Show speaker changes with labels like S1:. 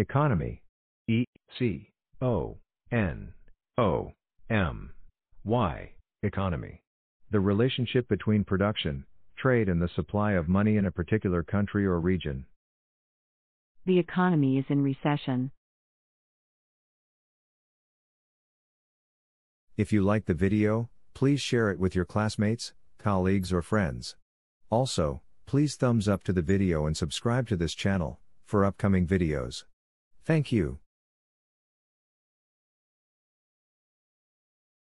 S1: Economy. E C O N O M Y. Economy. The relationship between production, trade, and the supply of money in a particular country or region.
S2: The economy is in recession.
S1: If you like the video, please share it with your classmates, colleagues, or friends. Also, please thumbs up to the video and subscribe to this channel for upcoming videos. Thank you.